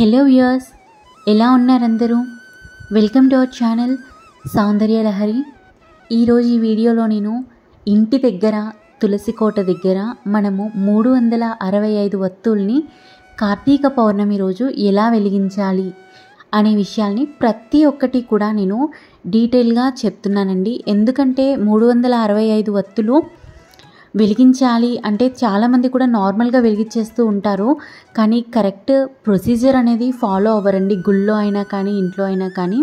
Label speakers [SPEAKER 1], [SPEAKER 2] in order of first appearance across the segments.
[SPEAKER 1] Hello viewers ఎలా ఉన్నారందరూ? Welcome to our channel Soundarya Lahari ఈరోజు ఈ వీడియోలో నేను ఇంటి దగ్గర తులసి కోట దగ్గర మనము మూడు వందల అరవై ఐదు వత్తుల్ని కార్తీక పౌర్ణమి రోజు ఎలా వెలిగించాలి అనే విషయాల్ని ప్రతి ఒక్కటి కూడా నేను డీటెయిల్గా చెప్తున్నానండి. ఎందుకంటే మూడు వందల అరవై ఐదు వత్తులు వెలిగించాలి అంటే చాలామంది కూడా నార్మల్గా వెలిగించేస్తూ ఉంటారు. కానీ కరెక్ట్ ప్రొసీజర్ అనేది ఫాలో అవ్వరండి. గుళ్ళో అయినా కానీ ఇంట్లో అయినా కానీ.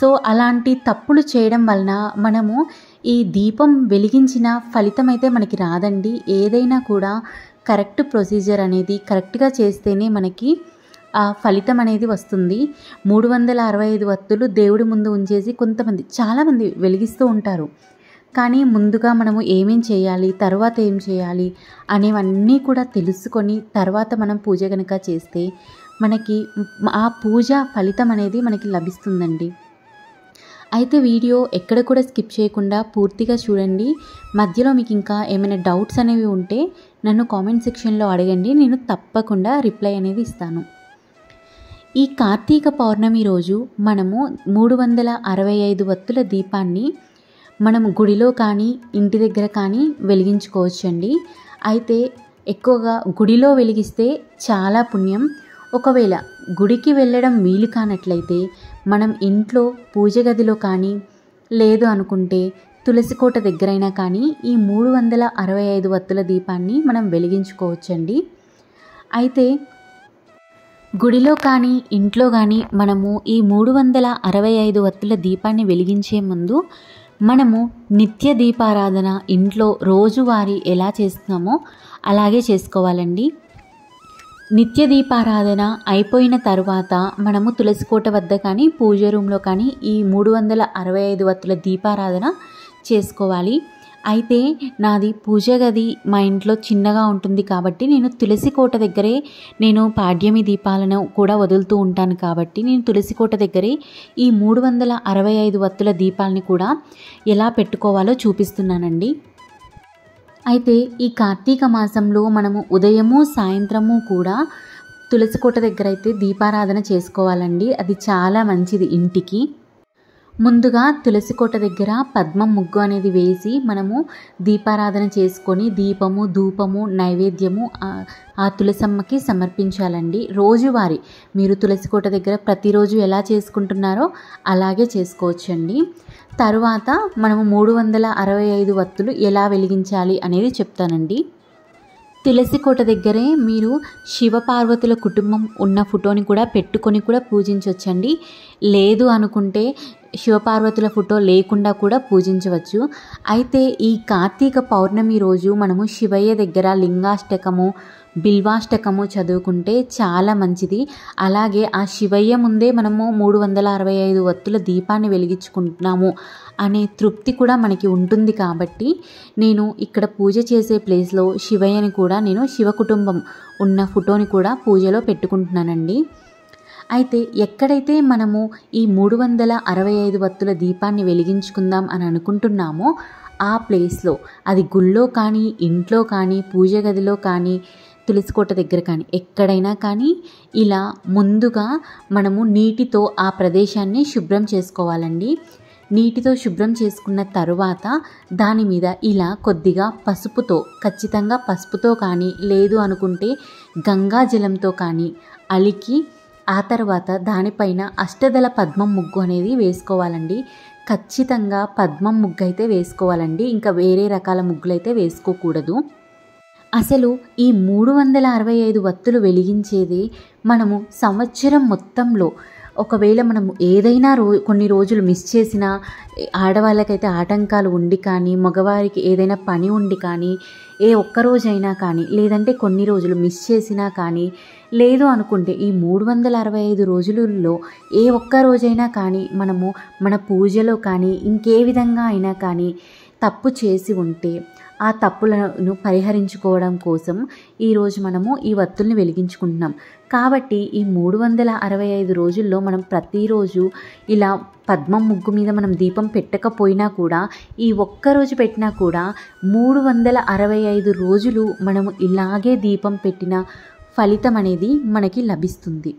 [SPEAKER 1] సో అలాంటి తప్పులు చేయడం వలన మనము ఈ దీపం వెలిగించిన ఫలితం అయితే మనకి రాదండి. ఏదైనా కూడా కరెక్ట్ ప్రొసీజర్ అనేది కరెక్ట్గా చేస్తేనే మనకి ఆ ఫలితం అనేది వస్తుంది. మూడు వందల అరవై ఐదు వత్తులు దేవుడి ముందు ఉంచేసి కొంతమంది చాలామంది వెలిగిస్తూ ఉంటారు. కానీ ముందుగా మనము ఏమేం చేయాలి తర్వాత ఏం చేయాలి అనేవన్నీ కూడా తెలుసుకొని తర్వాత మనం పూజ కనుక చేస్తే మనకి ఆ పూజ ఫలితం అనేది మనకి లభిస్తుందండి. అయితే వీడియో ఎక్కడ కూడా స్కిప్ చేయకుండా పూర్తిగా చూడండి. మధ్యలో మీకు ఇంకా ఏమైనా డౌట్స్ అనేవి ఉంటే నన్ను కామెంట్ సెక్షన్లో అడగండి. నేను తప్పకుండా రిప్లై అనేది ఇస్తాను. ఈ కార్తీక పౌర్ణమి రోజు మనము మూడు వందల అరవై ఐదు వత్తుల దీపాన్ని మనం గుడిలో కానీ ఇంటి దగ్గర కానీ వెలిగించుకోవచ్చండి. అయితే ఎక్కువగా గుడిలో వెలిగిస్తే చాలా పుణ్యం. ఒకవేళ గుడికి వెళ్ళడం వీలు కానట్లయితే మనం ఇంట్లో పూజ గదిలో కానీ లేదు అనుకుంటే తులసికోట దగ్గరైనా కానీ ఈ మూడు వందల అరవై ఐదు వత్తుల దీపాన్ని మనం వెలిగించుకోవచ్చండి. అయితే గుడిలో కానీ ఇంట్లో కానీ మనము ఈ మూడు వందల అరవై ఐదు వత్తుల దీపాన్ని వెలిగించే ముందు మనము నిత్య దీపారాధన ఇంట్లో రోజువారీ ఎలా చేస్తున్నామో అలాగే చేసుకోవాలండి. నిత్య దీపారాధన అయిపోయిన తర్వాత మనము తులసికోట వద్ద కానీ పూజ రూమ్లో కానీ ఈ మూడు వందల అరవై ఐదు వత్తుల దీపారాధన చేసుకోవాలి. అయితే నాది పూజ గది మా ఇంట్లో చిన్నగా ఉంటుంది కాబట్టి నేను తులసి కోట దగ్గరే నేను పాడ్యమి దీపాలను కూడా వదులుతూ ఉంటాను కాబట్టి నేను తులసి కోట దగ్గరే ఈ మూడు వందల అరవై ఐదు వత్తుల దీపాలని కూడా ఎలా పెట్టుకోవాలో చూపిస్తున్నానండి. అయితే ఈ కార్తీక మాసంలో మనము ఉదయము సాయంత్రము కూడా తులసి కోట దగ్గర అయితే దీపారాధన చేసుకోవాలండి. అది చాలా మంచిది ఇంటికి. ముందుగా తులసి కోట దగ్గర పద్మం ముగ్గు అనేది వేసి మనము దీపారాధన చేసుకొని దీపము ధూపము నైవేద్యము ఆ తులసమ్మకి సమర్పించాలండి. రోజువారీ మీరు తులసి కోట దగ్గర ప్రతిరోజు ఎలా చేసుకుంటున్నారో అలాగే చేసుకోవచ్చండి. తరువాత మనము మూడు వందల అరవై ఐదు వత్తులు ఎలా వెలిగించాలి అనేది చెప్తానండి. తులసి కోట దగ్గరే మీరు శివపార్వతుల కుటుంబం ఉన్న ఫోటోని కూడా పెట్టుకొని కూడా పూజించవచ్చండి లేదు అనుకుంటే శివపార్వతుల ఫోటో లేకుండా కూడా పూజించవచ్చు. అయితే ఈ కార్తీక పౌర్ణమి రోజు మనము శివయ్య దగ్గర లింగాష్టకము బిల్వాష్టకము చదువుకుంటే చాలా మంచిది. అలాగే ఆ శివయ్య ముందే మనము మూడు వందల అరవై ఐదు వత్తుల దీపాన్ని వెలిగించుకుంటున్నాము అనే తృప్తి కూడా మనకి ఉంటుంది కాబట్టి నేను ఇక్కడ పూజ చేసే ప్లేస్లో శివయ్యని కూడా నేను శివ కుటుంబం ఉన్న ఫోటోని కూడా పూజలో పెట్టుకుంటున్నానండి. అయితే ఎక్కడైతే మనము ఈ మూడు వందల అరవై ఐదు వత్తుల దీపాన్ని వెలిగించుకుందాం అని అనుకుంటున్నామో ఆ ప్లేస్లో అది గుళ్ళో కానీ ఇంట్లో కానీ పూజ గదిలో కానీ తులసికోట దగ్గర కానీ ఎక్కడైనా కానీ ఇలా ముందుగా మనము నీటితో ఆ ప్రదేశాన్ని శుభ్రం చేసుకోవాలండి. నీటితో శుభ్రం చేసుకున్న తరువాత దాని మీద ఇలా కొద్దిగా పసుపుతో ఖచ్చితంగా పసుపుతో కానీ లేదు అనుకుంటే గంగా జలంతో కానీ అలికి ఆ తర్వాత దానిపైన అష్టదళ పద్మం ముగ్గు అనేది వేసుకోవాలండి. ఖచ్చితంగా పద్మం ముగ్గు అయితే వేసుకోవాలండి. ఇంకా వేరే రకాల ముగ్గులు అయితే వేసుకోకూడదు. అసలు ఈ మూడు వందల అరవై ఐదు వత్తులు వెలిగించేది మనము సంవత్సరం మొత్తంలో. ఒకవేళ మనము ఏదైనా రో కొన్ని రోజులు మిస్ చేసినా ఆడవాళ్ళకైతే ఆటంకాలు ఉండి కానీ మగవారికి ఏదైనా పని ఉండి కానీ ఏ ఒక్కరోజైనా కానీ లేదంటే కొన్ని రోజులు మిస్ చేసినా కానీ లేదు అనుకుంటే ఈ మూడు వందల అరవై ఐదు రోజులలో ఏ ఒక్క రోజైనా కానీ మనము మన పూజలో కానీ ఇంకే విధంగా అయినా కానీ తప్పు చేసి ఉంటే ఆ తప్పులను పరిహరించుకోవడం కోసం ఈరోజు మనము ఈ వత్తుల్ని వెలిగించుకుంటున్నాం. కాబట్టి ఈ మూడు వందల అరవై ఐదు రోజుల్లో మనం ప్రతిరోజు ఇలా పద్మం ముగ్గు మీద మనం దీపం పెట్టకపోయినా కూడా ఈ ఒక్క రోజు పెట్టినా కూడా మూడు వందల అరవై ఐదు రోజులు మనము ఇలాగే దీపం పెట్టిన ఫలితం అనేది మనకి లభిస్తుంది.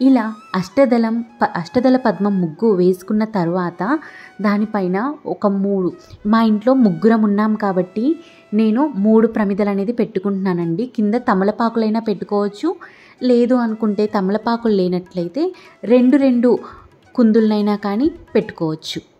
[SPEAKER 1] ఇలా అష్టదళం ప అష్టదళ పద్మం ముగ్గు వేసుకున్న తర్వాత దానిపైన ఒక మూడు మా ఇంట్లో ముగ్గురం ఉన్నాం కాబట్టి నేను మూడు ప్రమిదలు అనేది పెట్టుకుంటున్నానండి. కింద తమలపాకులైనా పెట్టుకోవచ్చు. లేదు అనుకుంటే తమలపాకులు లేనట్లయితే రెండు రెండు కుందులనైనా కానీ పెట్టుకోవచ్చు.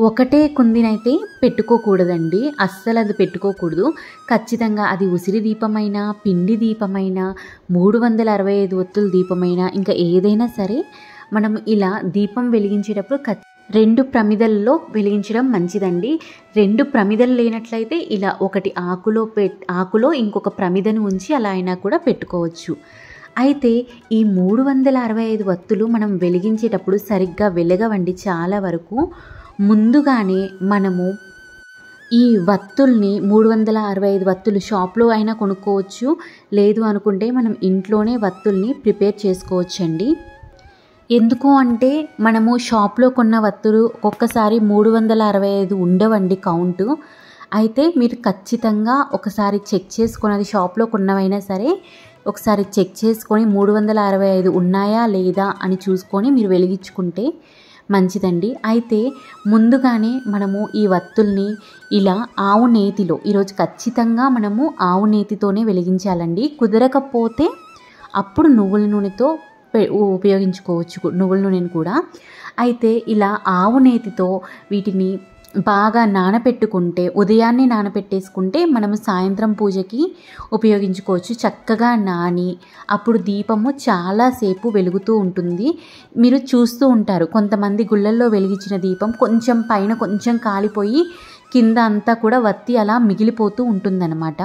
[SPEAKER 1] ఒకటే కుందినైతే పెట్టుకోకూడదండి. అస్సలు అది పెట్టుకోకూడదు. ఖచ్చితంగా అది ఉసిరి దీపమైనా పిండి దీపమైనా మూడు వందల అరవై ఐదు ఒత్తుల దీపమైనా ఇంకా ఏదైనా సరే మనం ఇలా దీపం వెలిగించేటప్పుడు ఖ- రెండు ప్రమిదల్లో వెలిగించడం మంచిదండి. రెండు ప్రమిదలు లేనట్లయితే ఇలా ఒకటి ఆకులో పెట్ ఆకులో ఇంకొక ప్రమిదను ఉంచి అలా అయినా కూడా పెట్టుకోవచ్చు. అయితే ఈ మూడు వందల అరవై ఐదు వత్తులు మనం వెలిగించేటప్పుడు సరిగ్గా వెలగవండి చాలా వరకు. ముందుగానే మనము ఈ వత్తుల్ని మూడు వందల అరవై ఐదు వత్తులు షాప్లో అయినా కొనుక్కోవచ్చు. లేదు అనుకుంటే మనం ఇంట్లోనే వత్తుల్ని ప్రిపేర్ చేసుకోవచ్చండి. ఎందుకు అంటే మనము షాప్లో కొన్న వత్తులు ఒక్కొక్కసారి మూడు వందల అరవై ఐదు ఉండవండి కౌంటు. అయితే మీరు ఖచ్చితంగా ఒకసారి చెక్ చేసుకొని అది షాప్లో కొన్నవైనా సరే ఒకసారి చెక్ చేసుకొని మూడు వందల అరవై ఐదు ఉన్నాయా లేదా అని చూసుకొని మీరు వెలిగించుకుంటే మంచిదండి. అయితే ముందుగానే మనము ఈ వత్తుల్ని ఇలా ఆవు నేతిలో ఈరోజు ఖచ్చితంగా మనము ఆవు నేతితోనే వెలిగించాలండి. కుదరకపోతే అప్పుడు నువ్వుల నూనెతో ఉపయోగించుకోవచ్చు నువ్వుల నూనెను కూడా. అయితే ఇలా ఆవు నేతితో వీటిని బాగా నానపెట్టుకుంటే ఉదయాన్నే నానపెట్టేసుకుంటే మనము సాయంత్రం పూజకి ఉపయోగించుకోవచ్చు. చక్కగా నాని అప్పుడు దీపము చాలాసేపు వెలుగుతూ ఉంటుంది. మీరు చూస్తూ ఉంటారు కొంతమంది గుళ్ళల్లో వెలిగించిన దీపం కొంచెం పైన కొంచెం కాలిపోయి కింద అంతా కూడా వత్తి అలా మిగిలిపోతూ ఉంటుందన్నమాట.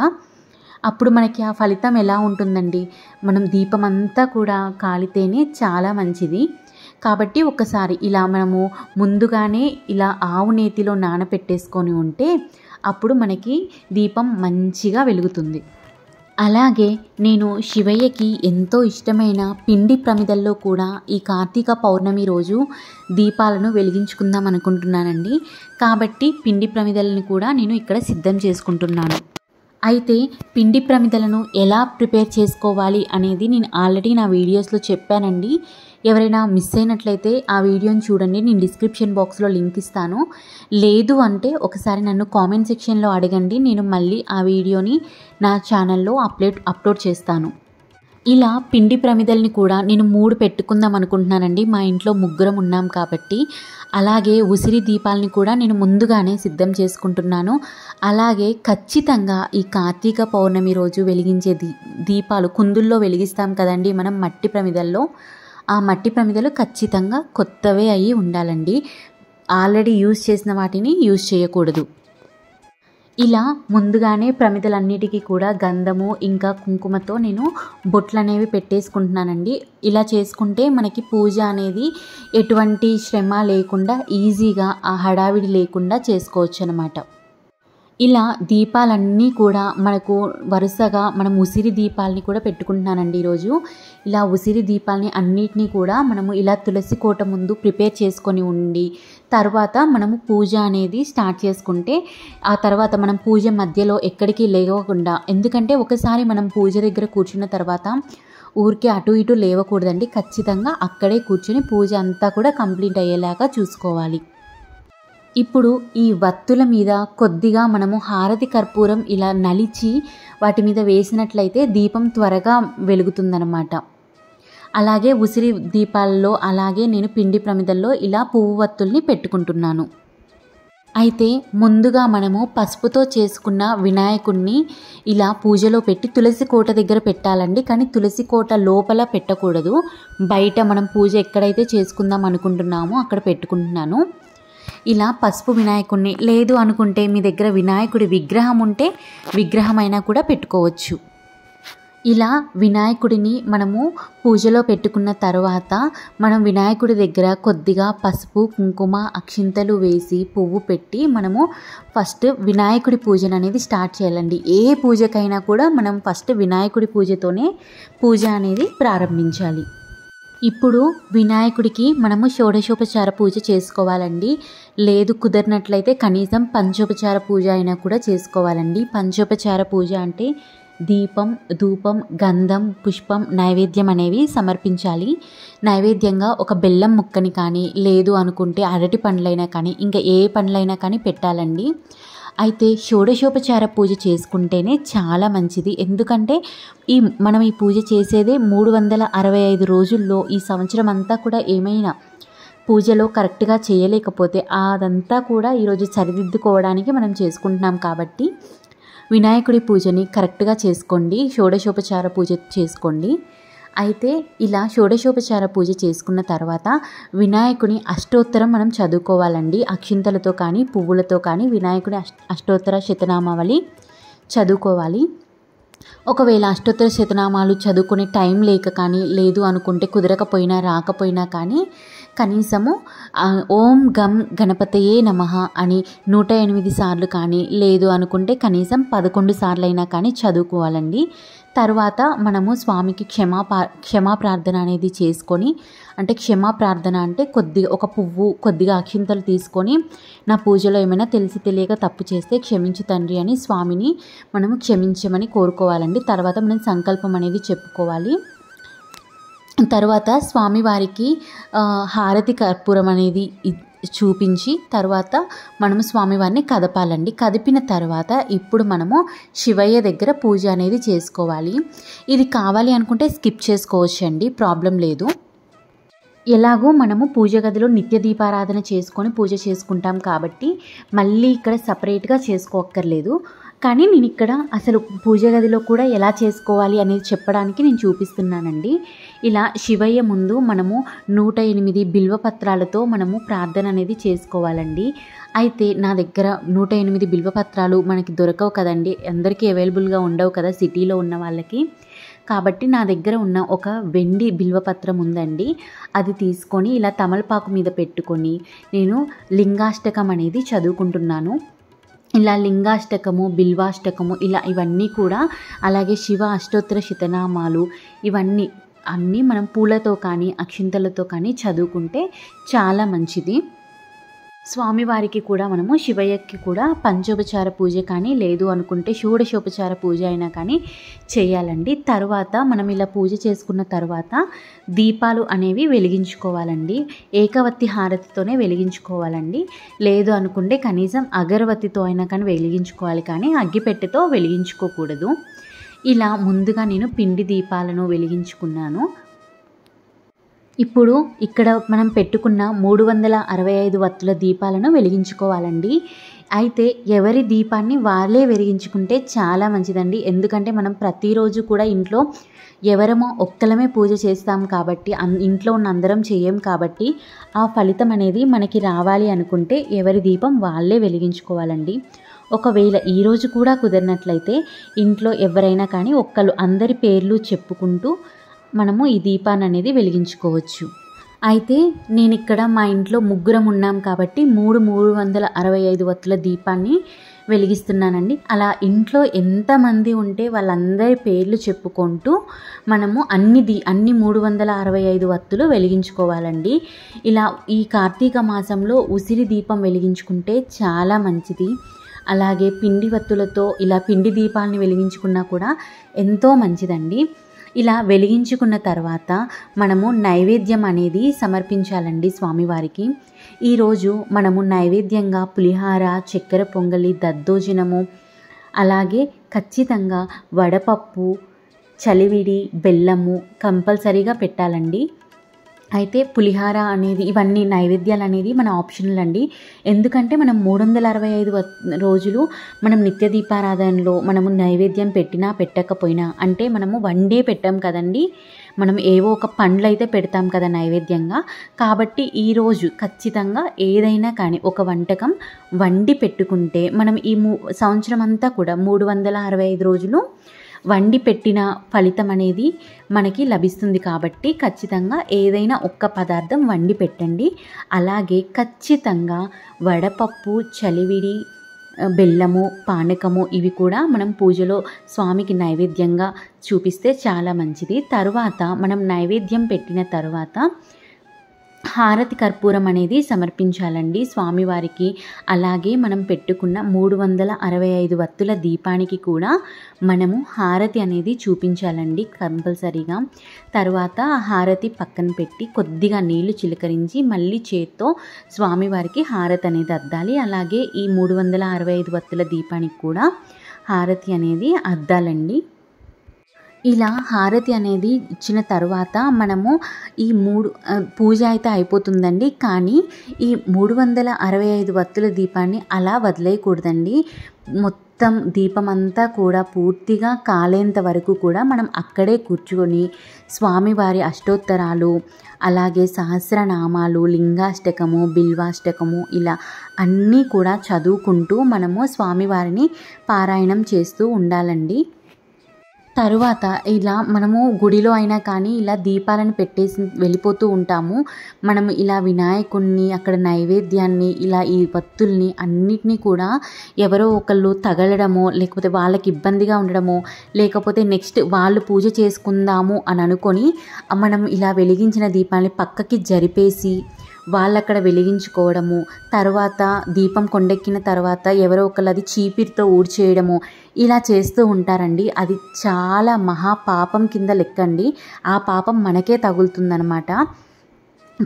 [SPEAKER 1] అప్పుడు మనకి ఆ ఫలితం ఎలా ఉంటుందండి? మనం దీపం అంతా కూడా కాలితేనే చాలా మంచిది. కాబట్టి ఒకసారి ఇలా మనము ముందుగానే ఇలా ఆవు నేతిలో నానపెట్టేసుకొని ఉంటే అప్పుడు మనకి దీపం మంచిగా వెలుగుతుంది. అలాగే నేను శివయ్యకి ఎంతో ఇష్టమైన పిండి ప్రమిదల్లో కూడా ఈ కార్తీక పౌర్ణమి రోజు దీపాలను వెలిగించుకుందాం అనుకుంటున్నానండి. కాబట్టి పిండి ప్రమిదలను కూడా నేను ఇక్కడ సిద్ధం చేసుకుంటున్నాను. అయితే పిండి ప్రమిదలను ఎలా ప్రిపేర్ చేసుకోవాలి అనేది నేను ఆల్రెడీ నా వీడియోస్లో చెప్పానండి. ఎవరైనా మిస్ అయినట్లయితే ఆ వీడియోని చూడండి. నేను డిస్క్రిప్షన్ బాక్స్లో లింక్ ఇస్తాను. లేదు అంటే ఒకసారి నన్ను కామెంట్ సెక్షన్లో అడగండి. నేను మళ్ళీ ఆ వీడియోని నా ఛానల్లో అప్లోడ్ అప్లోడ్ చేస్తాను. ఇలా పిండి ప్రమిదల్ని కూడా నేను మూడు పెట్టుకుందాం అనుకుంటున్నానండి. మా ఇంట్లో ముగ్గురం ఉన్నాం కాబట్టి. అలాగే ఉసిరి దీపాలని కూడా నేను ముందుగానే సిద్ధం చేసుకుంటున్నాను. అలాగే ఖచ్చితంగా ఈ కార్తీక పౌర్ణమి రోజు వెలిగించే దీ దీపాలు కుందుల్లో వెలిగిస్తాం కదండి మనం మట్టి ప్రమిదల్లో. ఆ మట్టి ప్రమిదలు ఖచ్చితంగా కొత్తవే అయ్యి ఉండాలండి. ఆల్రెడీ యూజ్ చేసిన వాటిని యూజ్ చేయకూడదు. ఇలా ముందుగానే ప్రమిదలన్నిటికీ కూడా గంధము ఇంకా కుంకుమతో నేను బొట్లు అనేవి పెట్టేసుకుంటున్నానండి. ఇలా చేసుకుంటే మనకి పూజ అనేది ఎటువంటి శ్రమ లేకుండా ఈజీగా ఆ హడావిడి లేకుండా చేసుకోవచ్చు అనమాట ఇలా దీపాలన్నీ కూడా మనకు వరుసగా మనం ఉసిరి దీపాలని కూడా పెట్టుకుంటున్నానండి ఈరోజు. ఇలా ఉసిరి దీపాలని అన్నిటినీ కూడా మనము ఇలా తులసి కోట ముందు ప్రిపేర్ చేసుకొని ఉండి తర్వాత మనము పూజ అనేది స్టార్ట్ చేసుకుంటే ఆ తర్వాత మనం పూజ మధ్యలో ఎక్కడికి లేవకుండా ఎందుకంటే ఒకసారి మనం పూజ దగ్గర కూర్చున్న తర్వాత ఊరికే అటు ఇటు లేవకూడదండి. ఖచ్చితంగా అక్కడే కూర్చొని పూజ అంతా కూడా కంప్లీట్ అయ్యేలాగా చూసుకోవాలి. ఇప్పుడు ఈ వత్తుల మీద కొద్దిగా మనము హారతి కర్పూరం ఇలా నలిచి వాటి మీద వేసినట్లయితే దీపం త్వరగా వెలుగుతుందనమాట అలాగే ఉసిరి దీపాల్లో అలాగే నేను పిండి ప్రమిదల్లో ఇలా పువ్వు వత్తుల్ని పెట్టుకుంటున్నాను. అయితే ముందుగా మనము పసుపుతో చేసుకున్న వినాయకుణ్ణి ఇలా పూజలో పెట్టి తులసి కోట దగ్గర పెట్టాలండి. కానీ తులసి కోట లోపల పెట్టకూడదు. బయట మనం పూజ ఎక్కడైతే చేసుకుందాం అనుకుంటున్నామో అక్కడ పెట్టుకుంటున్నాను. ఇలా పసుపు వినాయకుడిని లేదు అనుకుంటే మీ దగ్గర వినాయకుడి విగ్రహం ఉంటే విగ్రహమైనా కూడా పెట్టుకోవచ్చు. ఇలా వినాయకుడిని మనము పూజలో పెట్టుకున్న తర్వాత మనం వినాయకుడి దగ్గర కొద్దిగా పసుపు కుంకుమ అక్షింతలు వేసి పువ్వు పెట్టి మనము ఫస్ట్ వినాయకుడి పూజను అనేది స్టార్ట్ చేయాలండి. ఏ పూజకైనా కూడా మనం ఫస్ట్ వినాయకుడి పూజతోనే పూజ అనేది ప్రారంభించాలి. ఇప్పుడు వినాయకుడికి మనము షోడశోపచార పూజ చేసుకోవాలండి. లేదు కుదరినట్లయితే కనీసం పంచోపచార పూజ అయినా కూడా చేసుకోవాలండి. పంచోపచార పూజ అంటే దీపం ధూపం గంధం పుష్పం నైవేద్యం అనేవి సమర్పించాలి. నైవేద్యంగా ఒక బెల్లం ముక్కని కానీ లేదు అనుకుంటే అరటి పండ్లైనా కానీ ఇంకా ఏ పండ్లైనా కానీ పెట్టాలండి. అయితే షోడశోపచార పూజ చేసుకుంటేనే చాలా మంచిది. ఎందుకంటే ఈ మనం ఈ పూజ చేసేదే మూడు వందల అరవై ఐదు రోజుల్లో ఈ సంవత్సరం అంతా కూడా ఏమైనా పూజలో కరెక్ట్గా చేయలేకపోతే అదంతా కూడా ఈరోజు సరిదిద్దుకోవడానికి మనం చేసుకుంటున్నాం కాబట్టి వినాయకుడి పూజని కరెక్ట్గా చేసుకోండి. షోడశోపచార పూజ చేసుకోండి. అయితే ఇలా షోడశోపచార పూజ చేసుకున్న తర్వాత వినాయకుని అష్టోత్తరం మనం చదువుకోవాలండి. అక్షింతలతో కానీ పువ్వులతో కానీ వినాయకుని అష్టోత్తర శతనామావళి చదువుకోవాలి. ఒకవేళ అష్టోత్తర శతనామాలు చదువుకునే టైం లేక కానీ లేదు అనుకుంటే కుదరకపోయినా రాకపోయినా కానీ కనీసము ఓం గం గణపతయే నమ అని నూట ఎనిమిది సార్లు కానీ లేదు అనుకుంటే కనీసం పదకొండు సార్లు అయినా కానీ చదువుకోవాలండి. తర్వాత మనము స్వామికి క్షమా క్షమా ప్రార్థన అనేది చేసుకొని అంటే క్షమా ప్రార్థన అంటే కొద్దిగా ఒక పువ్వు కొద్దిగా అక్షింతలు తీసుకొని నా పూజలో ఏమైనా తెలిసి తెలియక తప్పు చేస్తే క్షమించు తండ్రి అని స్వామిని మనము క్షమించమని కోరుకోవాలండి. తర్వాత మనం సంకల్పం అనేది చెప్పుకోవాలి. తర్వాత స్వామివారికి హారతి కర్పూరం అనేది చూపించి తర్వాత మనము స్వామివారిని కదపాలండి. కదిపిన తర్వాత ఇప్పుడు మనము శివయ్య దగ్గర పూజ అనేది చేసుకోవాలి. ఇది కావాలి అనుకుంటే స్కిప్ చేసుకోవచ్చు అండి ప్రాబ్లం లేదు. ఎలాగో మనము పూజ గదిలో నిత్య దీపారాధన చేసుకొని పూజ చేసుకుంటాం కాబట్టి మళ్ళీ ఇక్కడ సపరేట్గా చేసుకోక్కర్లేదు. కానీ నేను ఇక్కడ అసలు పూజ గదిలో కూడా ఎలా చేసుకోవాలి అనేది చెప్పడానికి నేను చూపిస్తున్నానండి. ఇలా శివయ్య ముందు మనము నూట ఎనిమిది బిల్వపత్రాలతో మనము ప్రార్థన అనేది చేసుకోవాలండి. అయితే నా దగ్గర నూట ఎనిమిది బిల్వపత్రాలు మనకి దొరకవు కదండి. అందరికీ అవైలబుల్గా ఉండవు కదా సిటీలో ఉన్న వాళ్ళకి. కాబట్టి నా దగ్గర ఉన్న ఒక వెండి బిల్వపత్రం ఉందండి. అది తీసుకొని ఇలా తమలపాకు మీద పెట్టుకొని నేను లింగాష్టకం అనేది చదువుకుంటున్నాను. ఇలా లింగాష్టకము బిల్వాష్టకము ఇలా ఇవన్నీ కూడా అలాగే శివ అష్టోత్తర శతనామాలు ఇవన్నీ అన్నీ మనం పూలతో కానీ అక్షింతలతో కానీ చదువుకుంటే చాలా మంచిది. స్వామివారికి కూడా మనము శివయ్యకి కూడా పంచోపచార పూజ కానీ లేదు అనుకుంటే షోడశోపచార పూజ అయినా కానీ చేయాలండి. తర్వాత మనం ఇలా పూజ చేసుకున్న తర్వాత దీపాలు అనేవి వెలిగించుకోవాలండి. ఏకవత్తి హారతితోనే వెలిగించుకోవాలండి. లేదు అనుకుంటే కనీసం అగరవత్తితో అయినా కానీ వెలిగించుకోవాలి కానీ అగ్గిపెట్టెతో వెలిగించుకోకూడదు. ఇలా ముందుగా నేను పిండి దీపాలను వెలిగించుకున్నాను. ఇప్పుడు ఇక్కడ మనం పెట్టుకున్న మూడు వందల అరవై ఐదు వత్తుల దీపాలను వెలిగించుకోవాలండి. అయితే ఎవరి దీపాన్ని వాళ్ళే వెలిగించుకుంటే చాలా మంచిదండి. ఎందుకంటే మనం ప్రతిరోజు కూడా ఇంట్లో ఎవరమో ఒక్కలమే పూజ చేస్తాం కాబట్టి అన్ ఇంట్లో ఉన్న అందరం చేయం కాబట్టి ఆ ఫలితం అనేది మనకి రావాలి అనుకుంటే ఎవరి దీపం వాళ్ళే వెలిగించుకోవాలండి. ఒకవేళ ఈరోజు కూడా కుదిరినట్లయితే ఇంట్లో ఎవరైనా కానీ ఒక్కరు అందరి పేర్లు చెప్పుకుంటూ మనము ఈ దీపాన్ని అనేది వెలిగించుకోవచ్చు. అయితే నేను ఇక్కడ మా ఇంట్లో ముగ్గురం ఉన్నాం కాబట్టి మూడు మూడు వందల అరవై ఐదు వత్తుల దీపాన్ని వెలిగిస్తున్నానండి. అలా ఇంట్లో ఎంతమంది ఉంటే వాళ్ళందరి పేర్లు చెప్పుకుంటూ మనము అన్ని దీ అన్ని మూడు వందల అరవై ఐదు వత్తులు వెలిగించుకోవాలండి. ఇలా ఈ కార్తీక మాసంలో ఉసిరి దీపం వెలిగించుకుంటే చాలా మంచిది. అలాగే పిండి వత్తులతో ఇలా పిండి దీపాలని వెలిగించుకున్నా కూడా ఎంతో మంచిదండి. ఇలా వెలిగించుకున్న తర్వాత మనము నైవేద్యం అనేది సమర్పించాలండి స్వామివారికి. ఈరోజు మనము నైవేద్యంగా పులిహార చక్కెర పొంగలి దద్దోజనము అలాగే ఖచ్చితంగా వడపప్పు చలివిడి బెల్లము కంపల్సరీగా పెట్టాలండి. అయితే పులిహార అనేది ఇవన్నీ నైవేద్యాలు అనేది మన ఆప్షనల్ అండి. ఎందుకంటే మనం మూడు వందల అరవై ఐదు రోజులు మనం నిత్య దీపారాధనలో మనము నైవేద్యం పెట్టినా పెట్టకపోయినా అంటే మనము వన్ డే పెట్టాం కదండి. మనం ఏవో ఒక పండ్లు అయితే పెడతాం కదా నైవేద్యంగా. కాబట్టి ఈరోజు ఖచ్చితంగా ఏదైనా కానీ ఒక వంటకం వండి పెట్టుకుంటే మనం ఈ మూ సంవత్సరం అంతా కూడా మూడు వందల అరవై ఐదు రోజులు వండి పెట్టిన ఫలితం అనేది మనకి లభిస్తుంది కాబట్టి ఖచ్చితంగా ఏదైనా ఒక్క పదార్థం వండి పెట్టండి. అలాగే ఖచ్చితంగా వడపప్పు చలివిడి బెల్లము పానకము ఇవి కూడా మనం పూజలో స్వామికి నైవేద్యంగా చూపిస్తే చాలా మంచిది. తర్వాత మనం నైవేద్యం పెట్టిన తర్వాత హారతి కర్పూరం అనేది సమర్పించాలండి స్వామివారికి. అలాగే మనం పెట్టుకున్న మూడు వందల అరవై ఐదు వత్తుల దీపానికి కూడా మనము హారతి అనేది చూపించాలండి కంపల్సరీగా. తర్వాత హారతి పక్కన పెట్టి కొద్దిగా నీళ్ళు చిలకరించి మళ్ళీ చేత్తో స్వామివారికి హారతి అనేది అద్దాలి. అలాగే ఈ మూడు వందల అరవై ఐదు వత్తుల దీపానికి కూడా హారతి అనేది అద్దాలండి. ఇలా హారతి అనేది ఇచ్చిన తర్వాత మనము ఈ మూడు పూజ అయితే అయిపోతుందండి. కానీ ఈ మూడు వందల అరవై ఐదు వత్తుల దీపాన్ని అలా వదిలేయకూడదండి. మొత్తం దీపం అంతా కూడా పూర్తిగా కాలేంత వరకు కూడా మనం అక్కడే కూర్చుకొని స్వామివారి అష్టోత్తరాలు అలాగే సహస్రనామాలు లింగాష్టకము బిల్వాష్టకము ఇలా అన్నీ కూడా చదువుకుంటూ మనము స్వామివారిని పారాయణం చేస్తూ ఉండాలండి. తరువాత ఇలా మనము గుడిలో అయినా కానీ ఇలా దీపాలను పెట్టేసి వెళ్ళిపోతూ ఉంటాము. మనం ఇలా వినాయకుణ్ణి అక్కడ నైవేద్యాన్ని ఇలా ఈ భక్తుల్ని అన్నిటినీ కూడా ఎవరో ఒకళ్ళు తగలడమో లేకపోతే వాళ్ళకి ఇబ్బందిగా ఉండడమో లేకపోతే నెక్స్ట్ వాళ్ళు పూజ చేసుకుందాము అని అనుకొని మనం ఇలా వెలిగించిన దీపాన్ని పక్కకి జరిపేసి వాళ్ళక్కడ వెలిగించుకోవడము తర్వాత దీపం కొండెక్కిన తర్వాత ఎవరో ఒకళ్ళు అది చీపిరితో ఊడ్చేయడము ఇలా చేస్తూ ఉంటారండి. అది చాలా మహా పాపం కింద లెక్కండి. ఆ పాపం మనకే తగులుతుందనమాట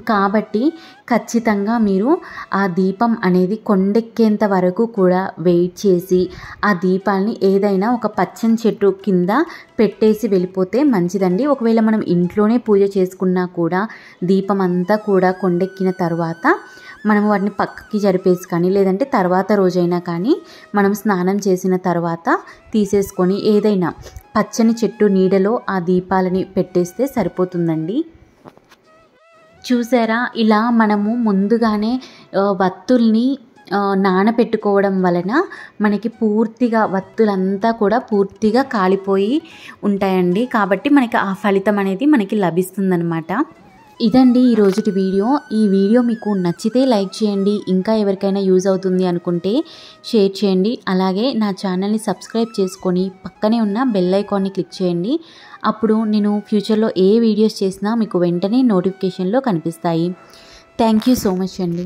[SPEAKER 1] కాబట్టి ఖచ్చితంగా మీరు ఆ దీపం అనేది కొండెక్కేంత వరకు కూడా వెయిట్ చేసి ఆ దీపాల్ని ఏదైనా ఒక పచ్చని చెట్టు కింద పెట్టేసి వెళ్ళిపోతే మంచిదండి. ఒకవేళ మనం ఇంట్లోనే పూజ చేసుకున్నా కూడా దీపం అంతా కూడా కొండెక్కిన తర్వాత మనం వాటిని పక్కకి జరిపేసి కానీ లేదంటే తర్వాత రోజైనా కానీ మనం స్నానం చేసిన తర్వాత తీసేసుకొని ఏదైనా పచ్చని చెట్టు నీడలో ఆ దీపాలని పెట్టేస్తే సరిపోతుందండి. చూసారా? ఇలా మనము ముందుగానే వత్తుల్ని నానబెట్టుకోవడం వలన మనకి పూర్తిగా వత్తులంతా కూడా పూర్తిగా కాలిపోయి ఉంటాయండి. కాబట్టి మనకి ఆ ఫలితం అనేది మనకి లభిస్తుందనమాట ఇదండి ఈ రోజుటి వీడియో. ఈ వీడియో మీకు నచ్చితే లైక్ చేయండి. ఇంకా ఎవరికైనా యూజ్ అవుతుంది అనుకుంటే షేర్ చేయండి. అలాగే నా ఛానల్ని సబ్స్క్రైబ్ చేసుకొని పక్కనే ఉన్న బెల్ ఐకాన్ని క్లిక్ చేయండి. అప్పుడు నేను ఫ్యూచర్లో ఏ వీడియోస్ చేసినా మీకు వెంటనే నోటిఫికేషన్లో కనిపిస్తాయి. థ్యాంక్ యూ సో మచ్ అండి.